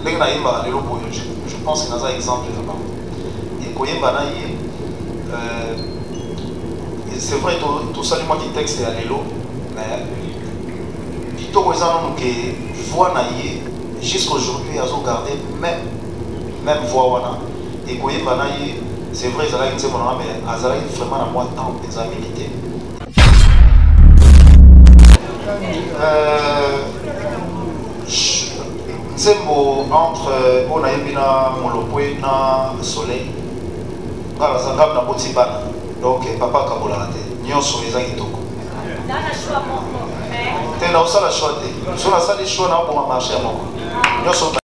ndenge nayembaka lelo je pense naza exemple na bango ekoyemba na ye c'est vrai tosali mwaki texte ya lelo mais kitoko eza nanu ke voi na ye jusqu'aujourd'hui azogarde même même voi wana. Ye c'est vrai ezalaki nzembo nanga mais azalaki vraiment na mwa temps mpenza mingi nzembo entre oyo nayebi na molopwe na soleil nga nazanga naboti bana donc papa akabolaka te. Nyonso eza kitoko. Te naosala shoi te. So nasali shoi naobonga marché ya moko. Nyonso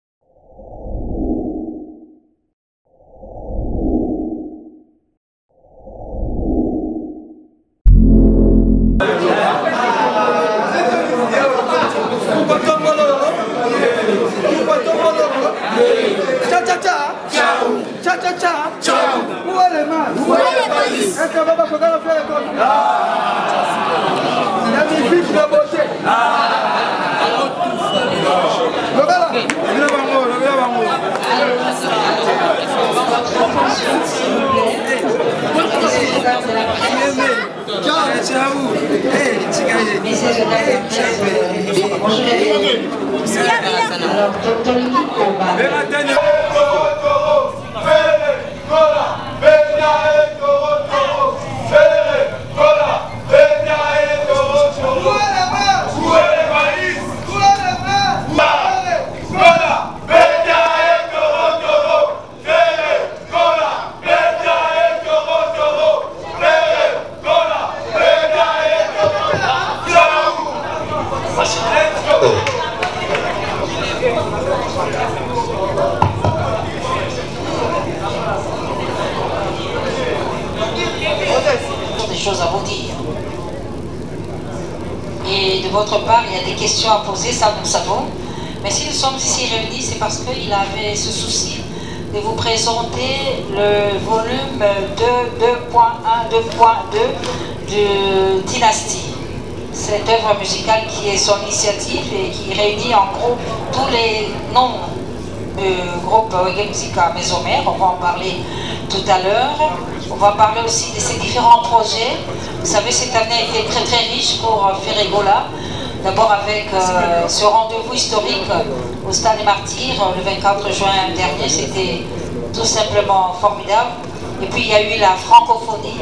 Musicale qui est son initiative et qui réunit en gros tous les noms du groupe Reggae Musica Maison Mère. On va en parler tout à l'heure. On va parler aussi de ces différents projets. Vous savez, cette année a été très très riche pour Ferregola. D'abord avec euh, ce rendez-vous historique au Stade des Martyrs le 24 juin dernier, c'était tout simplement formidable. Et puis il y a eu la francophonie,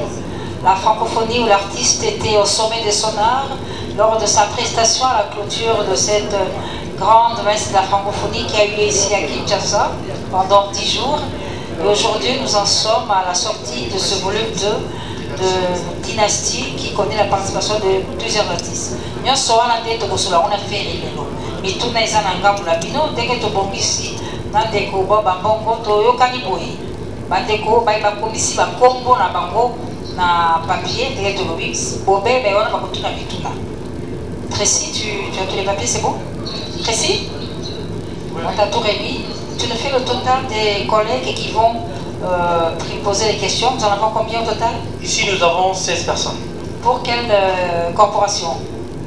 la francophonie où l'artiste était au sommet de son art lors de sa prestation à la clôture de cette grande messe de la francophonie qui a eu lieu ici à Kinshasa pendant 10 jours. Et aujourd'hui, nous en sommes à la sortie de ce volume 2 de Dynastie qui connaît la participation de plusieurs artistes. nyonso wana nde tokosola ngo na feri lelo mituna eza na ngambu na bino. Ndenge tobongisi na ndeko bo bambongo toyokani boye bandeko bai bakomisi bakombo na bango na papier ndenge tolobi bobebe wana bakotuna mituna Tracy, tu, tu as tous les papiers, c'est bon? Tracy On t'a tout remis. Tu nous fais le total des collègues qui vont euh, poser les questions. Nous en avons combien au total? Ici, nous avons 16 personnes. Pour quelle euh, corporation?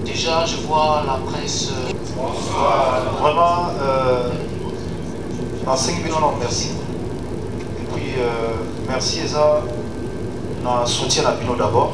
Déjà, je vois la presse. Bonsoir. Vraiment, euh, en 5 minutes, merci. Et puis, euh, merci Eza, na soutien à Bino d'abord.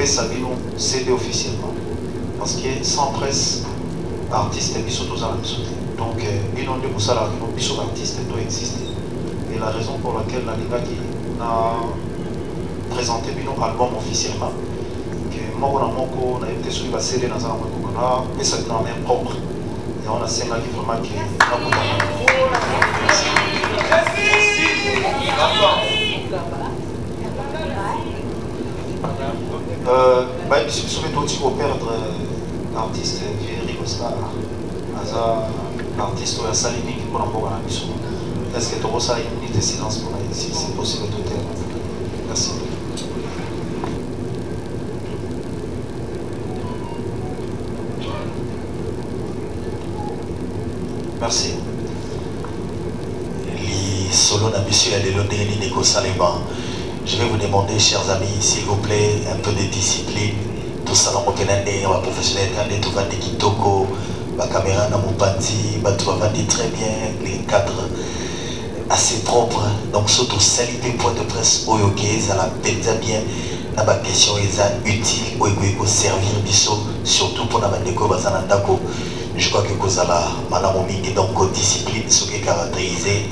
kopesa bino cd officiellement. Parce que sans presse artiste biso toza na biso te donc bino nde kosalaka bino biso baartiste to existe et la raison pour laquelle nalingaki na présenté bino album officiellement ke moko na moko nayebi te soki basele naza na moekoko napesa bino na main propre. Yango nasengaki vraiment ke nakutana biso mpe toti koperdre artiste vie rigostar aza artiste oyo asali mingi mpona mboka na biso est-ce que tu as une minute silence pour elle si c'est possible de te Merci. Merci. Je vais vous demander, chers amis, s'il vous plaît, un peu de discipline. Tout ça, on va professionnel, tout va kitoko, na mupandi, tu vas très bien, les cadres assez propre donc surtout salité point de presse oyo ke ezala mpenza bien na baquestion eza utile oyo surtout mpona bandeko oyo baza na ndako. Je crois ke kozala malamu mingi donc discipline soki ecaractérise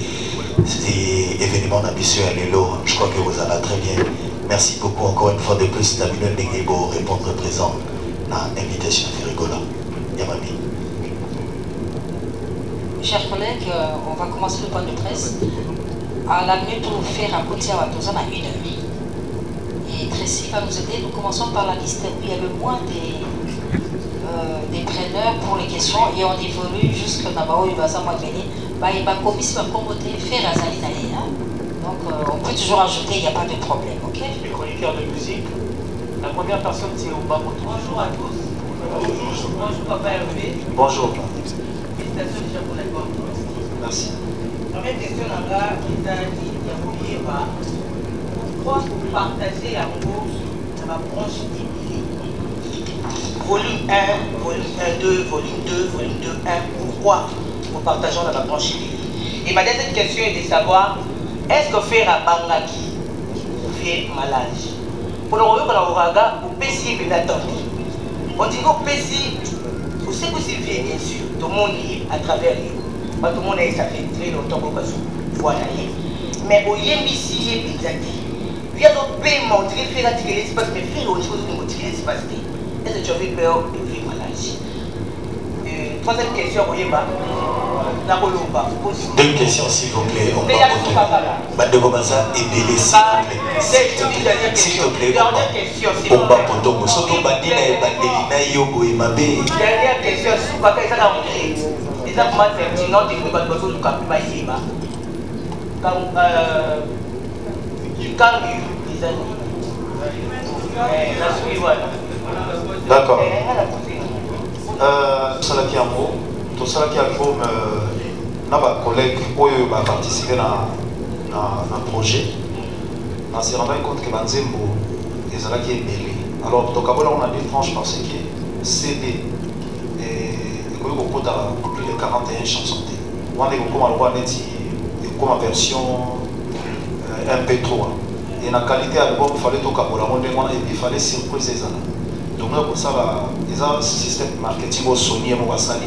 événement na biso ya lelo. Je crois que kozala très bien merci beaucoup encore une fois de plus na bino ndenge bo répondre présent na invitation ya rigola ya mami Chers collègues, euh, on va commencer le point de presse. À la minute faire un petit à Watozan à une heure. Et Tracy va nous aider. Nous commençons par la liste où il y a le moins des, euh, des preneurs pour les questions et on évolue jusqu'à Nabao Yubaza Mwagani. Bah, il va commission va promoter faire Azali Donc euh, on peut toujours ajouter, il n'y a pas de problème, ok? Les chroniqueurs de musique. La première personne, c'est Obama. Bonjour à tous. Bonjour, Bonjour Papa Hervé. Bonjour. Félicitations déjà pour l'album. Merci. Première question là-bas, Izali Yamouyeba. Pourquoi vous partagez la cause de la branche Ibili Volume 1, volume 1, 2, volume 2, volume 2, 1. Pourquoi nous partageons dans la branche? Ibili Et ma deuxième question est de savoir est-ce que faire à Bangaki fait malade? Pour le royaume de l'Oraga, vous payez les attentes. On dit que vous payez, vous savez que c'est bien, sûr tout le monde est à travers le monde est, ça fait très longtemps. Mais est veux faire attirer l'espace, mais faire tirer l'espace. Est-ce que tu as peur de vivre malade? Troisième question, Oyemba. Deux questions s'il vous plaît. On va et s'il vous plaît. S'il te plaît. Bandina et Bandelina Yobo et Mabé. Dernière question. Soukaka moi c'est un nom de. D'accord. album na bacollègue oyo baparticipe na, na, na projet. Na se rendaki compte ke banzembo ezalaki ebele alors tokabolango na deux franche parce que cd ekoki kokota plus de 41 chanson te wana ekokóma lokwa neti ekóma version mp3 e na qualité ya album fale tokabolango ndenge wana ebi fale surprise ezala donc na kosala eza système marketing oyo soni ye moko asali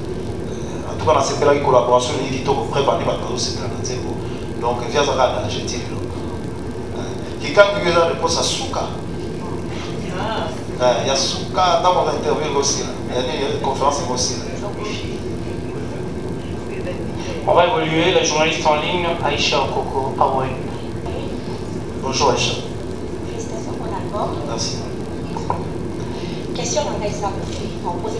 en tout cas nasepelaki collaboration elingi kitoko bandi bato bazosepela na nzembo donc vi azaka ya danger ti lelo kikangi oyo eza reposa suka ya suka ntango aza interview ekosila ya nini conférence ekosila On va évoluer. La journaliste en ligne, Aïcha Okoko Aoué. bonjour aisha Félicitations pour l'accord. merci. Question na ngai eza kofi na opose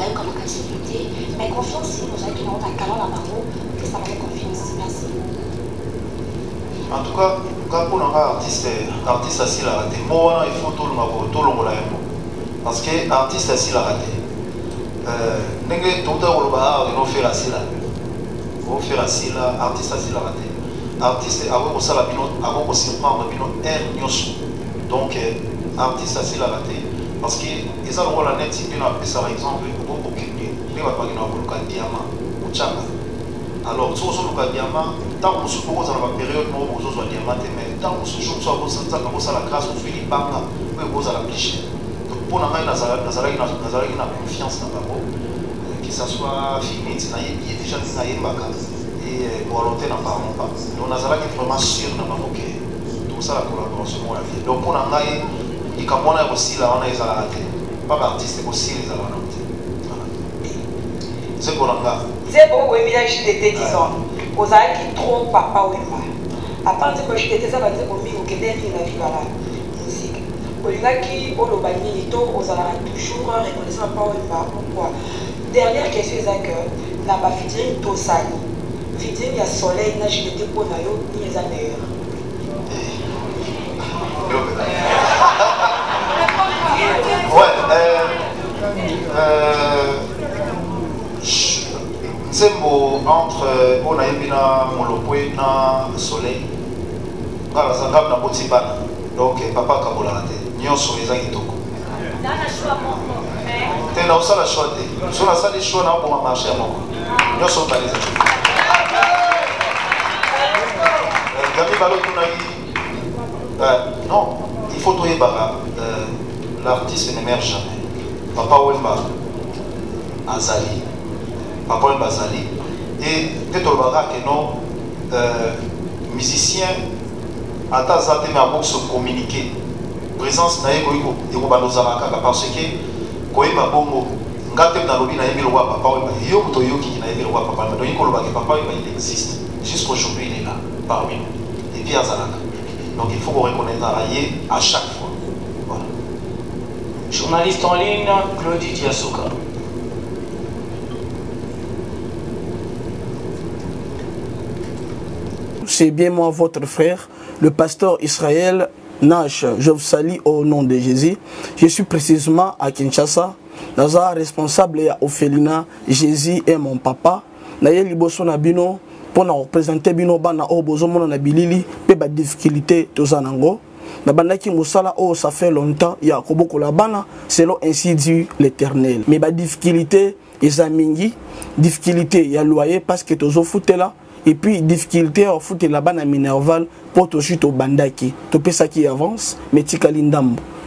basila kala bayokamaka lisoki te mais confiance ozalaki nango na talent na bango opesa bango confiance. Merci. En tout cas nga mpona nga artiste artiste asilaka te mo wana il faut tolonga tolongola yango parce que artiste asilaka te Euh, ndenge touta koloba art enofere asila ofere asila artiste asilaka te artiste akoki kosala bino akoki kosurprendre bino aire nyonso donc euh, artiste asilaka te parce que eza lokola neti bino apesaka exemple nde bato bakende bakoluka diama kotyanga alors soki ozoluka diama ntango mosusu bokozala bapériode moko bozozwa diama te mais ntango mosusu nzaka kosala grâce ozwi libanga oyo ekozala plus cher donc mpo na ngai nazala- nazalaki na- na confiance na bango euh, que ça soit finiti nayebi ye déjà ndenge ayembaka et euh, volonté na parlons pas. Donc nazalaki vraiment sûr na bango ke tokosala collaboration moko ya vie. Donc mpo na ngai likambo wana ya kosila wana ezalaka te. Pa baartiste kosila ezalaka nango te. Nzembo oyembila jdt disons. Ozalaki trop papa wemba apart nzembo jdt eza banzembo mingi okende mingi na vivala musike olingaki oloba nini to ozalaka toujours reconnaissant papa wemba pourquoi? Dernière question eza que na bafitring tosali fitring ya soleil na jdt mpo na yo nini eza meilleur Ouais, euh, euh, nzembo entre oyo nayebi na na soleil. Nga naboti bana donc eh, papa akabolaka te. Nyonso eza kitoko. Te naosala shwa te. So nasali shwa naobonga marché ya moko. Nyonso baleza gami balotunaki. Euh, non, il faut. Euh, L'artiste n'émerge jamais. Papa Wemba Azali. Papa Wemba Azali. Et peut-être que non, euh, musicien. Présence na ye kaka parce que bongo papa papa il existe il est là parmi nous et puis donc il faut qu'on reconnaisse à chaque fois. Voilà. Journaliste en ligne, Claudie Diasuka. C'est bien moi, votre frère, le pasteur Israël Nash. Je vous salue au nom de Jésus. Je suis précisément à Kinshasa. Naza responsable ya Ophelina, Jésus est mon papa. Naye liboso na bino pour na représenter bino bana o bozomona na bilili pe ba difficulté toza nango. nabandaki mosala oyo ça fait longtemps ya kobokola bana selon ainsi dit l'éternel mais badifficulté eza mingi difficulté ya loyer parce que tozofutela et puis difficulté ya kofutela bana minerval mpo tozwi tobandaki topesaki avance mais tikali ndambo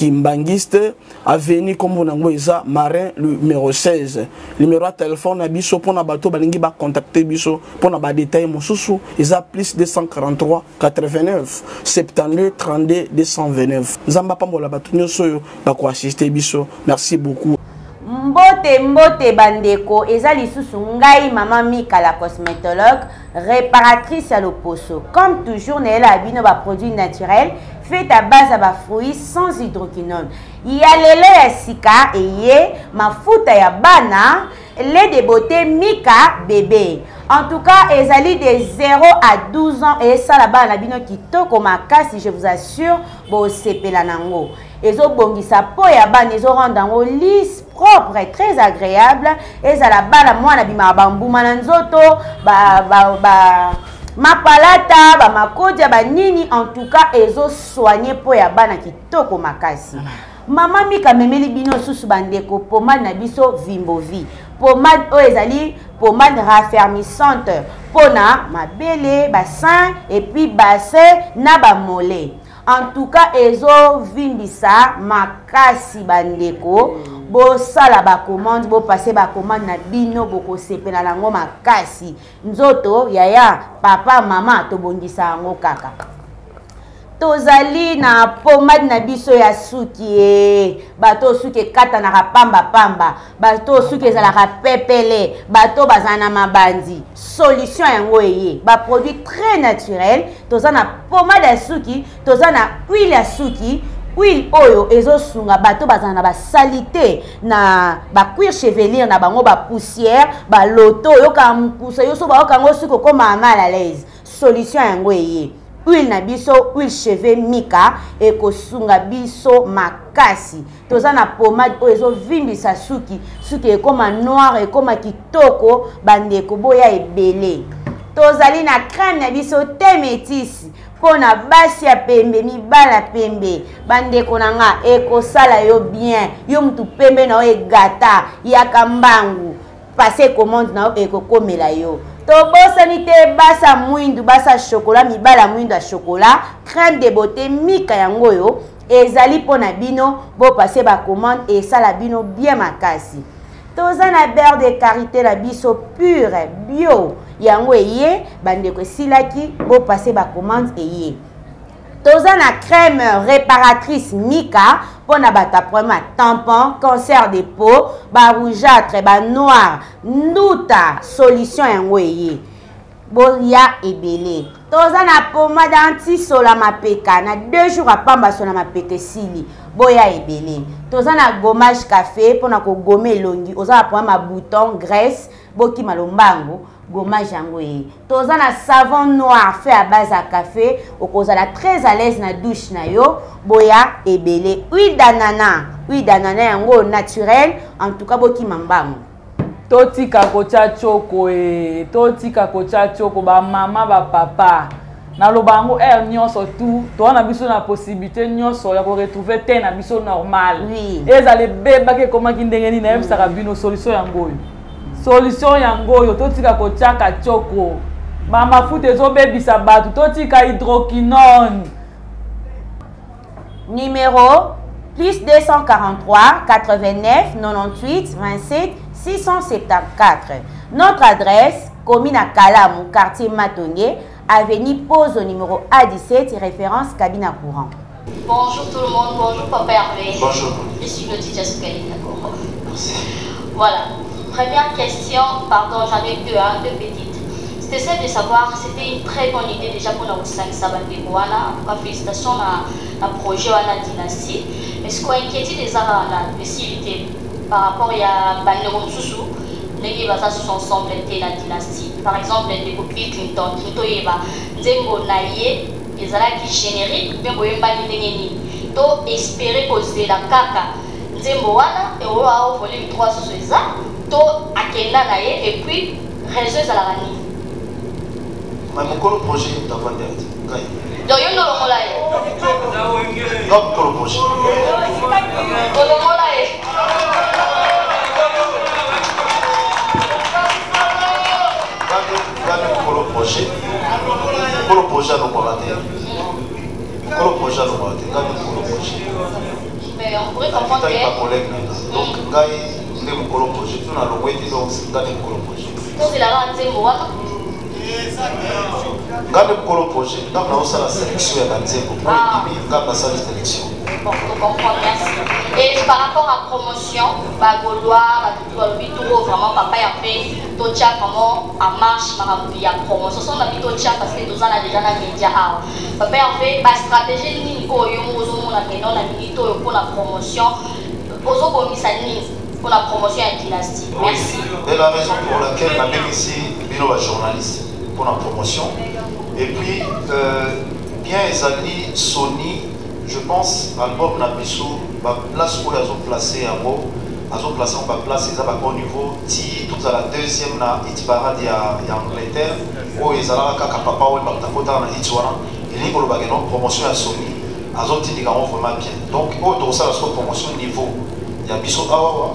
kimbangiste aveni nkombo nango eza marin numéro 16 numéro ya telefone na biso mpona bato balingi bacontacte biso mpona badetail mosusu eza plus 243 89 72 32 229 nzambe apambola bato nyonso oyo bakoassiste biso merci beaucoup mbote mbote bandeko eza lisusu ngai mama mika la cosmétologue réparatrice ya loposo. Comme toujours nayela ya bino baproduit naturel fait à base ya bafruit sans hydroquinone. Ya lelo ya sika eye mafuta ya bana lait de beauté mika bébé en tout cas ezali de 0 à 12 ans esala bana na bino kitoko makasi je vous assure bosepela nango. Ezobongisa po ya bana ezorendre yango lisse propre très agréable. Ezala bana mwana bimaka bambuma na nzoto ba, ba, ba, mapalata bamakodia banini en tout cas ezosoigne mpo ya bana kitoko makasi. Mama mika amemeli bino susu bandeko pomade na biso vimbovi pomade oyo ezali pomade raffermissante. Mpona mabele basin epuis bassin na bamole. En tout cas ezovimbisa makasi bandeko. Bosala bacommande bopase bacommande na bino bokosepela yango makasi. Nzoto yaya papa mama tobongisa yango kaka tozali na pomade na biso ya suki e. Bato oyo suki ekatanaka pambapamba bato oyo suki ezalaka pepele bato bazala na mabandi. Solution yango eye. Baproduit très naturel toza na pomade ya suki toza na huile ya suki. Huile oyo ezosunga bato bazala na basalite na bacuire chevelire na bango bapoussière baloto oyokaka mopusa yo so bayokango suki okómaa mal à l'aise. Solution yango eye huile na biso huile cheve mika ekosunga biso makasi. Toza na pomade oyo ezovimbisa suki. Suki ekóma noire ekóma kitoko bandeko boya ebele. Tozali na crème na biso te métisi mpo na basi ya pembe mibala pembe. Bandeko na nga ekosala yo bien. Yo mutu pembe na yo egata yaka mbangu. Pase commande na yo ekokomela yo tobosani te basa mwindu basa shokola mibala mwindu ya shokola crème de beauté mika yango oyo ezali mpo na bino bopase bacommande esala bino bien makasi. Toza na beurre de karité na biso pure bio. Yango eye bandeko esilaki bopase bacommande eye toza na crème réparatrice mika mpona bato aprobème ya tampon cancer de peau barougeâtre banoir nduta solution yango eye boya ebele. Toza na pomade antisola mapeka na deux jours apambasola mapeka esili. Boya ebele. Toza na gommage café mpona kogoma elongi. Oza na problème ya bouton graisse bokima lombangu gommage yango ye toza na savon noir fait à base ya café. Okozala très à l'aise na douche na yo. Boya ebele. Huile danana huile danana yango naturel en tout cas bokima mbangu totika kotya tioko e. Totika kotya tioko bamama bapapa naloba yango aire nyonso tu toza na biso na possibilité nyonso ya koretrouve te na biso normal. Ezala ebebaki ekomaki ndenge nini? Nayebisaka bino solution yango oyo solution yango oyo totika kotiaka tioko bamafuta ezobebisa bato totika hydroquinone numéro plus 243 89 98 27 674. Notre adresse, commune à Kalamou, quartier Matongue, avenue Pose au numéro A17, référence cabine à courant. Bonjour tout le monde, bonjour Papa Hervé. Bonjour. Je suis le DJ Soukaline, d'accord Voilà. Première question, pardon, j'en ai deux, hein, deux petites. C'était celle de savoir, c'était une très bonne idée déjà pour nous 5 Sabandeko. En tout cas, félicitations à projet à la dynastie. Est-ce qu'on inquiète des arts la par rapport à Bandero Moussou ndenge baza susu ensemble te na dynastie par exemple ndeko clinton ezalaki générique mpe boyembani ndenge nini to espere kozela kaka nzembo wana oyo ao volume 3 susu to akenda na ye et puis réseau ezalaka nini mais mokolo projet ngai nolongola ye. Projet. Olongola ye. Ngai mokolo projet mokolo projet alongwaka te mokolo projet alongwaka te ngai mokolo projet. Mais on pourrait comprendre que donc ngai nde mokolo projet to ete ngai nde mokolo projet ngai nde mokolo projet ntango naosala sélection ya banzembo po ekibi ngai nasali sélection Bon, je comprends, merci. Et par rapport à promotion, vraiment, papa a fait, Tocha, vraiment, en marche, il y a promotion. Tocha parce que nous avons déjà médias. Papa a fait, bah, stratégie, ni ko yo mo zo mo na kenon na milito yo pour la promotion. Misani pour la promotion à dynastie. Merci. Et la raison pour laquelle bino ba journaliste pour la promotion. Et puis, euh, bien ezali Sony, je pense, album na biso, ba place où ils ont placé en haut, ils ont placé en bas place, ils ont au niveau, à la deuxième na itibarade ya, ya Angleterre, où ils ont kaka papa ou ba takota na itiwana, et promotion ya Sony, ils ont dit vraiment bien. Donc, donc ça la promotion niveau, ya biso awa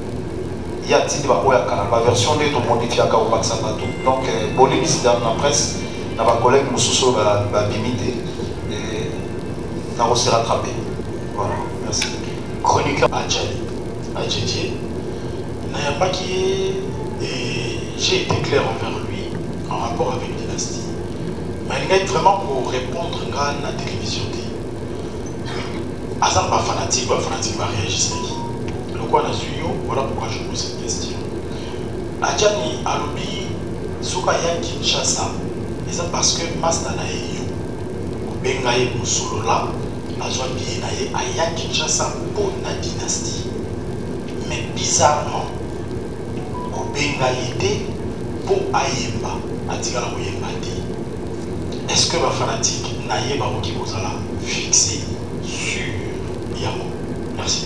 ye atindi baoyo ya kala baversion nde tomodifiaka kobakisa bato donc bolimbisi na presse. Na bacollègue mosusu oyo babimi te nakose rattrape voilà. Merci. Chroniqueur adjali adjedie nayambaki ye et j'ai été clair envers lui en rapport avec dynastie mais vraiment pour répondre nga na télévision te aza na bafanatique bafanatique baréagisaki yo voilà pourquoi je pose cette question. Adjani alobi soki aya kinshasa. Eza parce que master na ye yo kobenga ye kosolola aya kinshasa mpo na dynastie. Mais bizarrement kobenga ye te mpo ayemba atikala koyemba te. Est ce que bafanatique na ye bakoki kozala fixe sur yango merci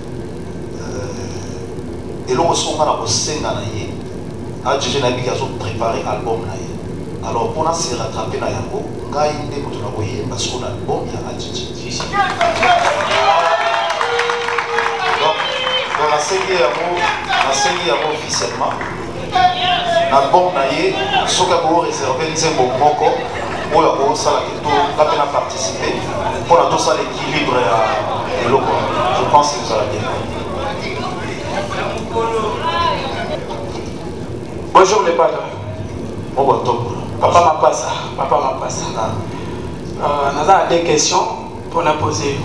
eloko soko nga na kosenga album alors mpona se rattrape na yango ngai nde moto na koyemba album ya donc nasengi yango nasengi yango officiellement na album na ye soki akoreserve nzembo moko oyo akosala nga mpe na participe mpona je pense que ezala bien Bonjour les padres. Bon, bon, top. Papa Mapasa. Papa Mapasa. Euh, nous avons des questions pour nous poser.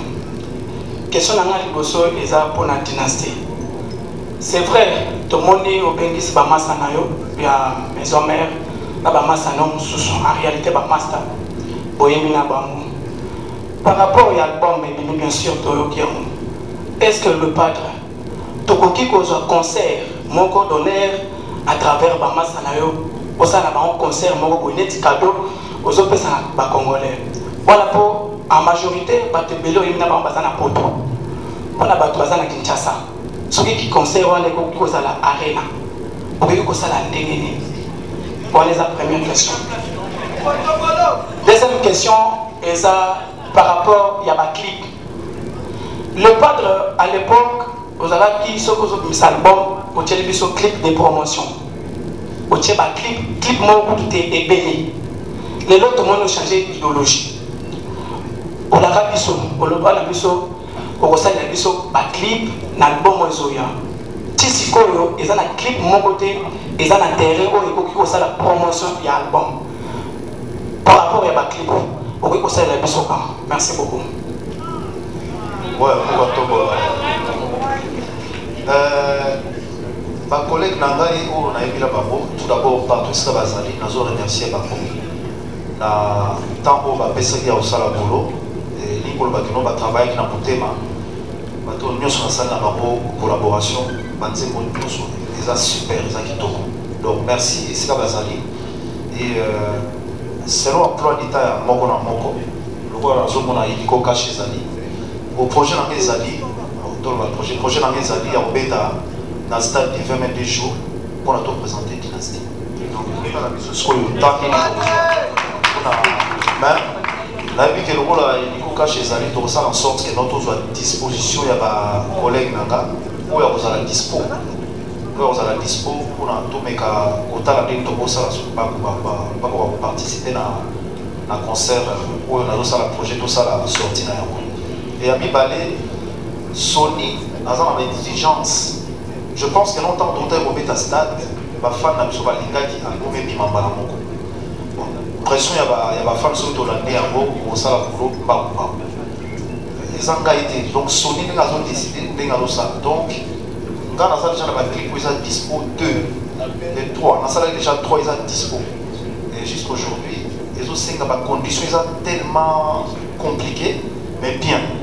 Question nanga liboso eza la dynastie. c'est vrai tomoni obengisi bamasa na yo ya maison mère na bamasa na yo mosusu en réalité bamaster boyembi na bango par rapport ya album ebimi bien sûr est ce que le padre tokoki kozwa concert moko d'honneur à travers bamasa na concert moko boye neti cadeau ozopesa na bacongolais. Wana mpo en majorité concert arena okoki kosala ndenge nini? Wana eza première question. Deuxième question eza par rapport ya baclip le padre à l'époque ozalaki soki ozobimisa album otieli biso clip de promotion. Otie baclip clip moko kutu te ebele lelo tomoni ochange idéologie olaka biso oloba na biso okosalela biso baclip na album ezoya ti sikoyo eza na clip moko te eza na terrain oyo ekoki kosala promotion ya album par rapport ya baclip okoki kosalela biso ka merci beaucoup. Ouais bacollègue na ngai oyo nayebila bango tout d'abord bato esika bazali nazo remercier bango na temps oyo bapesaki ya kosala bolo elingi koloba kino batravaillaki na motema bato nyonso nasali na bango collaboration. Banzembo nyonso eza super eza kitoko donc merci. Esika bazali et euh, selon emploi d'état ya moko na moko lokola nazomona iliko kashe ezali projet na ngai ezali toloba projet projet na ngai ezali ya kobeta stade du 20 deux jours mpona topresente dynastie. Donc mais eliko tokosala en sorte ke no tozwa disposition ya na nga oyo ya kozala dispo. Kozala dispo ndenge tokosala bakoka koparticipe na na concert oyo nazosala projet tosala e ya mibale soni aza na baexigence je pense que longtemps tota ekobeta stade bafan na biso balingaki pression te donc soni ndenge azodeside ndenge azosala donc ngai naza déjà na baclip oyo eza dispo 2 et 3 nasalaki déjà 3 eza dispo et jusqu'aujourd'hui ezosenga bacondition eza tellement compliqué mais bien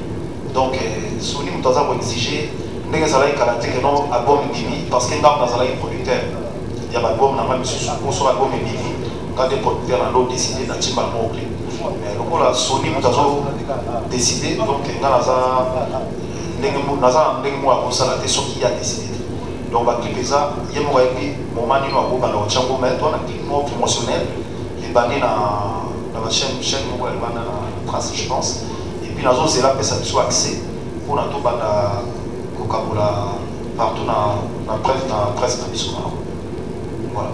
donc soni moto aza koexige ndenge ezalaki kala te keno album parce que ngambo nazalaki producteur ya baalbum na nga misusu poso album ebimi nga nde producteur na ndo décide na timba yango clé mais lokola soni moto azodécide donc nga naza ndenge naza na ndenge moko ya kosala te soki ye adécide te donc baclip eza ye moko na clip moko promotionnel ebandi je pense puis nazozela apesa biso accès mpona tobanda kokabola partout na, presse na presse na biso voilà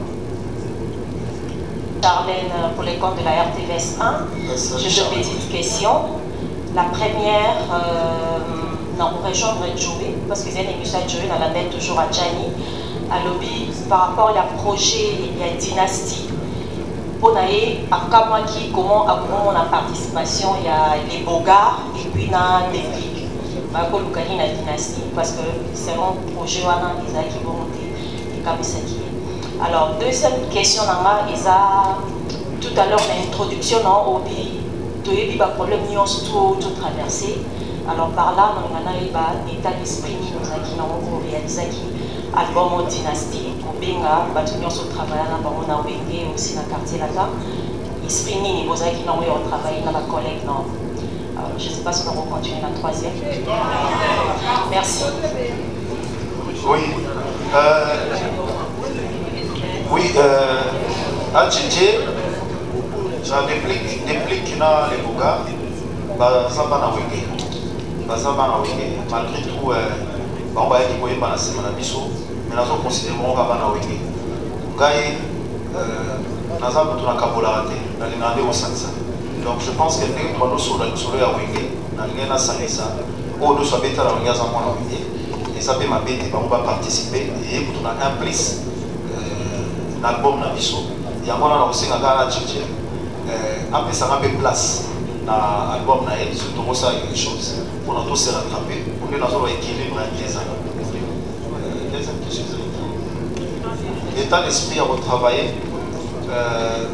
Charlène pour les comptes de la RTVS 1. J'ai deux petites questions. La première, euh, non, pour rejoindre Joey, parce que c'est une émission Joey, on la mettre toujours à Gianni, à lobby, par rapport à projet, il y a dynastie. Pour aller à Kamaki, comment la participation, il y a les Bogards et puis dans les flics. bakolukani na dynastie parce que selon projet wana ezalaki bongo te ekamisaki ye alors deuxième question na nga eza tout à l'heure na introduction na obi toyebi baproblème nyonso to totraverse alors par là nalinga nayeba état d'esprit nini ozalaki nango korealizaki album dynastie kobenga bato nyonso otravailla na bango na wenge aussi na quartier lata esprit nini bozalaki nango ya otravaille na bacollègue na Alors, je ne sais pas si on va continuer la troisième. Merci. Oui. Euh, oui, euh, à Tchétché, j'ai déplique, déplique dans les Boga, baza bana wenge baza bana wenge malgré tout bango bayaki koyemba na nsima na biso me nazoconsidere bango kaka bana wenge ngai naza moto nakabolaka te nalingaka nde kosangisa. Donc je pense que ndenge to banosola lisolo ya wenge nalingai nasangisa. Oyo nyonso abetala wenge aza mwana wenge eza mpe mabe te bango baparticipe eye kutu na un plus na album na biso. Yango wana na kosenga kaka na jeje apesanga mpe place na album na ye soki tokosala quelque chose mpona tose rattrape po nde nazoloba équilibre ya eza deuxième question état d'esprit à retravailler euh,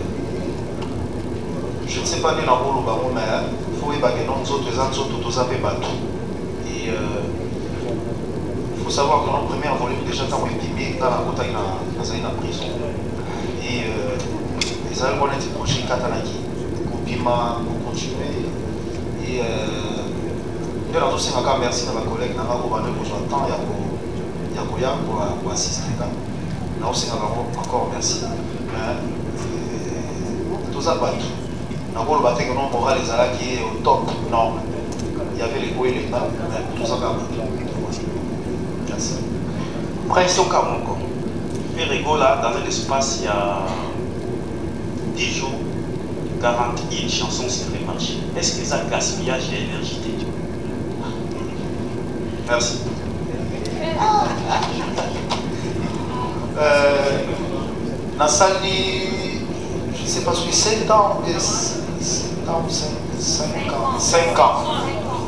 je ne sais pas ngo mais toza mpe bato et euh, faut savoir que notre première volume déjà ntango ebimi nga nakotaki nazali na prison. Et euh, ekatanaki kobima kocontinue et nde nazosengaka merci na bacollègue nanga ko bande kozwa temps ya koya koassiste nga naosengaka ngo encore merci. Toza bato nakoloba te que non moral ezalaki au top. Non. Il y avait les hauts et les bas mais tozaka bato merci. Prince Okamoko fait rigola dans un espace il y a 10 jours 41 chansons sur les marchés. Est-ce que ça gaspillage d'énergie Merci. Euh, Nassali, je ne sais pas si 7 ans, 7 ans, 5 ans, 5 ans.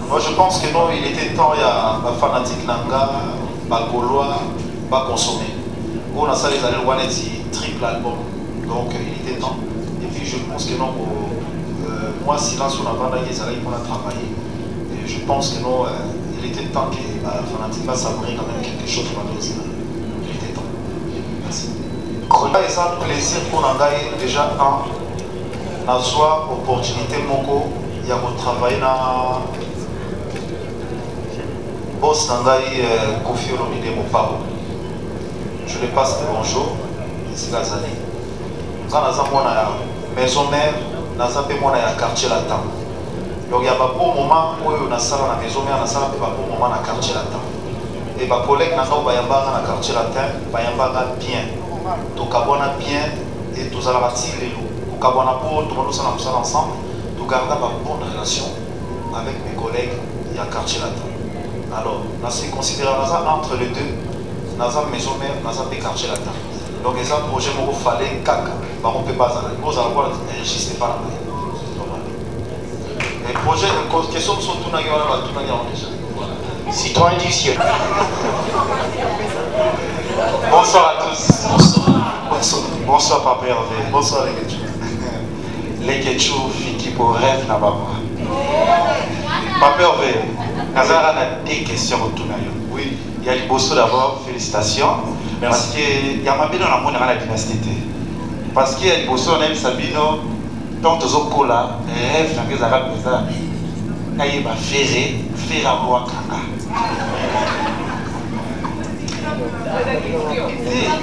Moi je pense que non, il était temps, il y a la fanatique Nanga, Gaulois, pas consommer. On a ça triple album, donc il était temps. Et puis je pense que non, euh, moi silence on a vendu les années pour travailler. Et je pense que non, euh, il était temps que la fanatique va savourer quand même quelque chose pour la Il était temps. Merci. Et ça plaisir pour Nangaï déjà un, na soit opportunité moko, il y a travailler dans boss Nangaï Kofi Olomide Mopao. Je le passe le bonjour, c'est Gazali. Quand naza mwana ya maison mère, naza pe mwana ya quartier latin. Donc il y a pas bon moment où nasala na maison mère, nasala pe pas bon moment na quartier latin. Et collègue na ngo bayambaka na quartier latin, bien. tokabwana bien et tozalaka ti lelo kokabwana mpo tomandosala mosala ensemble togarda ba bonne relation avec mes collègues ya quartier latin alors considéra naza entre les deux maison mère quartier latin donc eza projet moko fale kaka bango mpe bazala bozala kwa enregistre pa na ngai et projet question mosusu otunaki wana batunaki yango déjà Citoyen du ciel. Bonsoir à tous. Bonsoir. Bonsoir, Papa Hervé. Bonsoir les Ketchou. Les Ketchou, Fiki pour rêve na baba. Papa Hervé, Nazara a des questions autour de Oui. Il y a du bosso d'abord, félicitations. Merci. Parce que il y a ma belle dans la dynastie. Parce qu'il y a du bosso, on aime Sabino, donc tozokola rêve nange ezalaka mpenza nayeba fere fere amwakaka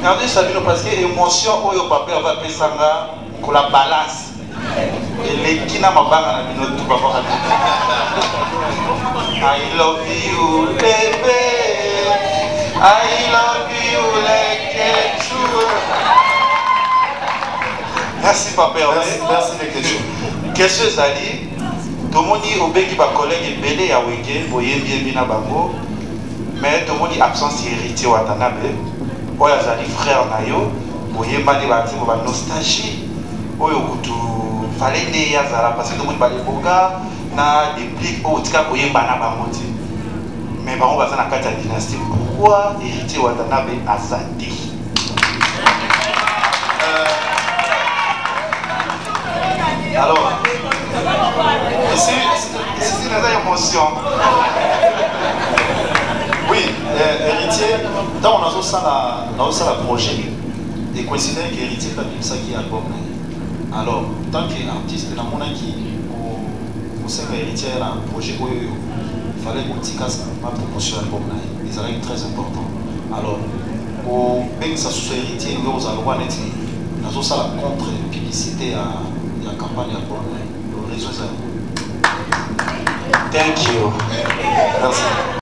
nandesa eh, bino parce que émotion oyo papa ava apesanga kola balance eleki na mabanga na bino tu babaka i love you bebe i love you like a true Merci papa Merci, les Question ezali tomoni obengi bacollègue ebele ya wenge boyembi yembi na bango. Mais tomoni absence héritier watanabe. Oyo azali frère na yo boyembani banzembo banostalgie oyo kutu fale nde azala parce que tomoni baleboka na déplique oyo tika koyemba na bango te mais bango baza na kati ya dynastie. Pourquoi héritier watanabe aza te alors ici, ici naza émotion oui euh, héritier ntango nazosala nazosala projet econsidere ke héritier tabimisaki album na ye alors tant que artiste namonaki kosenga héritier na projet oyo fallait kotika ma promotion album na ye ezalaki très important. Alors kobengisa susu héritier nde ozala lokwa neti nazosala contre publicité ya ya campagne ya album na ye raison ezali Thank you. Merci.